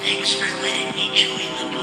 Thanks for letting me join the party.